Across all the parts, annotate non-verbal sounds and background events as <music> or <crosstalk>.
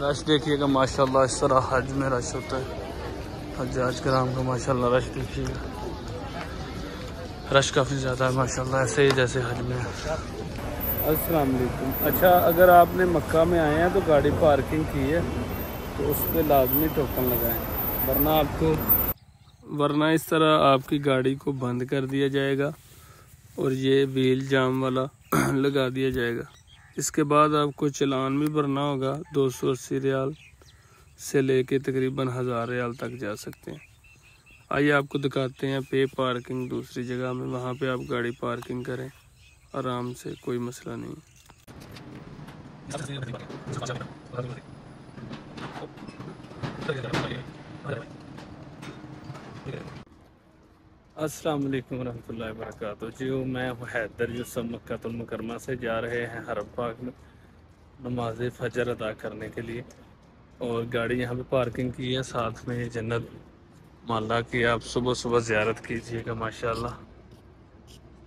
رش دیکھیے گا، ماشاءاللہ اس طرح حج میں رش ہوتا ہے۔ حجاج کرام کا ماشاءاللہ رش دیکھیے گا۔ رش کافی زیادہ ہے، ماشاءاللہ ایسے ہی جیسے حج میں۔ السلام علیکم۔ اچھا اگر آپ نے مکہ میں آئے ہیں تو گاڑی پارکنگ کی ہے، تو اس پہ لازمی ٹوکن لگائیں۔ ورنہ آپ کو، ورنہ اس طرح آپ کی گاڑی کو بند کر دیا جائے گا اور یہ ویل جام والا <clears throat> لگا دیا جائے گا۔ اس کے بعد آپ کو چلان بھی بھرنا ہوگا، دو سو اسی ریال سے لے کے تقریباً ہزار ریال تک جا سکتے ہیں۔ آئیے آپ کو دکھاتے ہیں پے پارکنگ دوسری جگہ میں، وہاں پہ آپ گاڑی پارکنگ کریں، آرام سے، کوئی مسئلہ نہیں۔ السلام علیکم ورحمۃ اللہ وبرکاتہ۔ جی میں حیدر یوسف مکہ المکرمہ سے جا رہے ہیں حرم پاک میں نماز فجر ادا کرنے کے لیے۔ اور گاڑی یہاں پہ پارکنگ کی ہے، ساتھ میں یہ جنت مالا کی آپ صبح صبح زیارت کیجیے گا، ماشاءاللہ۔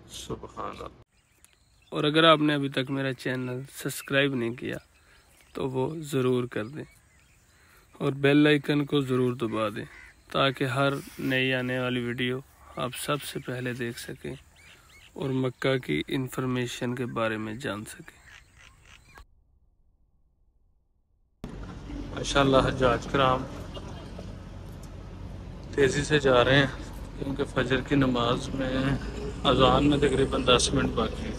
سبحان اللہ۔ اور اگر آپ نے ابھی تک میرا چینل سبسکرائب نہیں کیا، تو وہ ضرور کر دیں۔ اور بیل آئیکن کو ضرور دبا دیں، تاکہ ہر نئی آنے والی ویڈیو آپ سب سے پہلے دیکھ سکیں اور مکہ کی انفارمیشن کے بارے میں جان سکیں۔ ماشاء اللہ حجاج کرام تیزی سے جا رہے ہیں کیونکہ فجر کی نماز میں اذان میں تقریباً دس منٹ باقی ہیں۔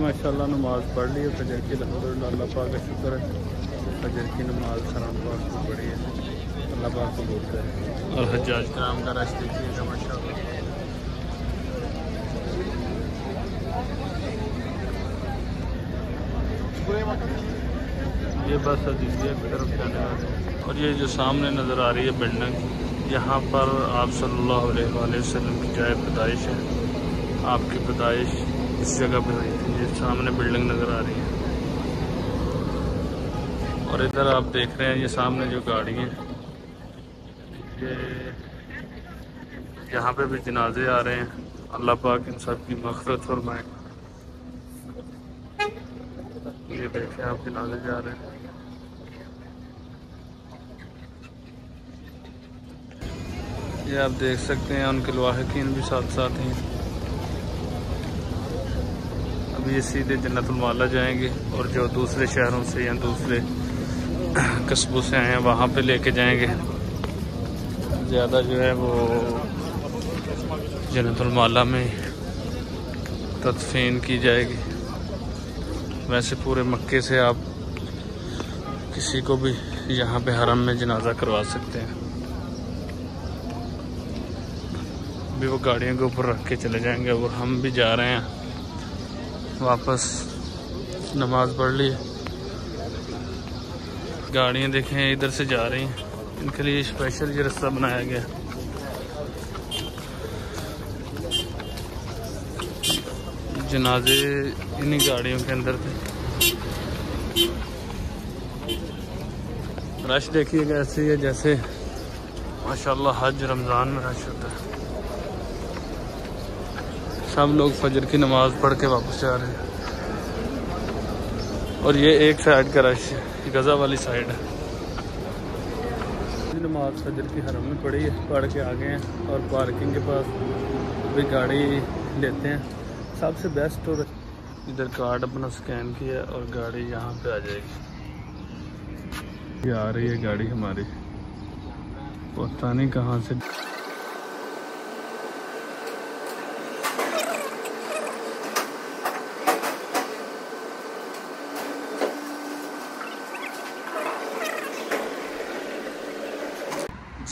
ماشاء اللہ نماز پڑھ لی ہے فجر کی الحمد للہ اللہ پاک کا شکر ہے۔ فجر کی نماز سلام پاک کو پڑھی ہے۔ اللہ پاک کو بولتا ہے اور حجاج کرام کا رش دیکھیے گا ماشاء اللہ یہ بس عزیزیہ کی طرف جانے والے۔ اور یہ جو سامنے نظر آ رہی ہے بلڈنگ، یہاں پر آپ صلی اللہ علیہ وآلہ وسلم کی جائے پیدائش ہے۔ آپ کی پیدائش اس جگہ پہ ہوئی تھی، یہ سامنے بلڈنگ نظر آ رہی ہے۔ اور ادھر آپ دیکھ رہے ہیں، یہ سامنے جو گاڑی ہے، یہ یہاں پہ بھی جنازے آ رہے ہیں۔ اللہ پاک ان سب کی مغفرت فرمائے۔ یہ دیکھیں آپ جنازے جا رہے ہیں۔ یہ آپ دیکھ سکتے ہیں، ان کے لواحقین بھی ساتھ ساتھ ہیں۔ اب یہ سیدھے جنت المالا جائیں گے اور جو دوسرے شہروں سے یا دوسرے قصبوں سے آئے ہیں، وہاں پہ لے کے جائیں گے۔ زیادہ جو ہے وہ جنت المالا میں تدفین کی جائے گی۔ ویسے پورے مکے سے آپ کسی کو بھی یہاں پہ حرم میں جنازہ کروا سکتے ہیں۔ بھی وہ گاڑیوں کے اوپر رکھ کے چلے جائیں گے اور ہم بھی جا رہے ہیں۔ واپس نماز پڑھ لی۔ گاڑیاں دیکھیں، ادھر سے جا رہی ہیں۔ ان کے لیے اسپیشل یہ رستہ بنایا گیا۔ جنازے انہی گاڑیوں کے اندر تھے۔ رش دیکھیے گا ایسے ہی ہے جیسے ماشاءاللہ حج رمضان میں رش ہوتا ہے۔ سب لوگ فجر کی نماز پڑھ کے واپس جا رہے ہیں۔ اور یہ ایک سائڈ کا رش ہے غزہ والی سائڈ ہے۔ نماز فجر کی حرم میں پڑھی ہے، پڑھ کے آگے ہیں اور پارکنگ کے پاس بھی گاڑی لیتے ہیں۔ سب سے بیسٹ اور ادھر کارڈ اپنا سکین کیا اور گاڑی یہاں پہ آ جائے گی۔ یہ آ رہی ہے گاڑی ہماری۔ پتہ نہیں کہاں سے۔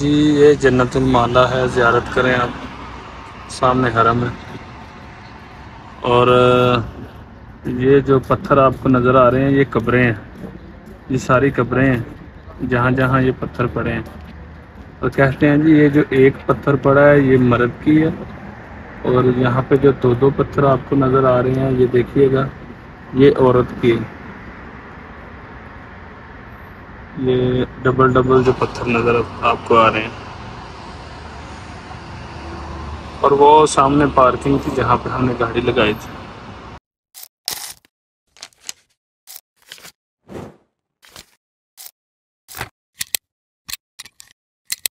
جی یہ جنت المالا ہے، زیارت کریں آپ۔ سامنے حرم ہے۔ اور، یہ جو پتھر آپ کو نظر آ رہے ہیں، یہ قبریں ہیں۔ یہ ساری قبریں ہیں۔ جہاں جہاں یہ پتھر پڑے ہیں۔ اور کہتے ہیں جی یہ جو ایک پتھر پڑا ہے، یہ مرد کی ہے۔ اور یہاں پہ جو دو دو پتھر آپ کو نظر آ رہے ہیں، یہ دیکھیے گا، یہ عورت کی ہے۔ یہ ڈبل ڈبل جو پتھر نظر آپ کو آ رہے ہیں۔ اور وہ سامنے پارکنگ تھی جہاں پہ ہم نے گاڑی لگائی تھی۔